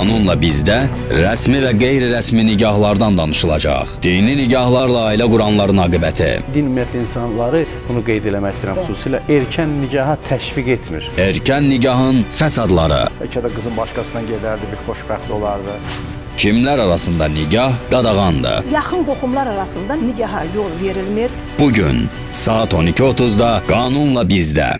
Qanunla bizdə rəsmi və qeyri-rəsmi nigahlardan danışılacaq. Dini nigahlarla ailə quranların aqibəti, Din ümumiyyətlə insanları bunu qeyd eləmək istəyirəm xüsusilə erkən nigaha təşviq etmir. erkən nigahın fəsadları, Bəlkə də qızın başqasına gedərdi, bir xoşbəxt olardı. kimlər arasında nigah qadağandır. Yaxın qohumlar arasında nigaha yol verilmir. Bu gün saat 12:30-da Qanunla bizdə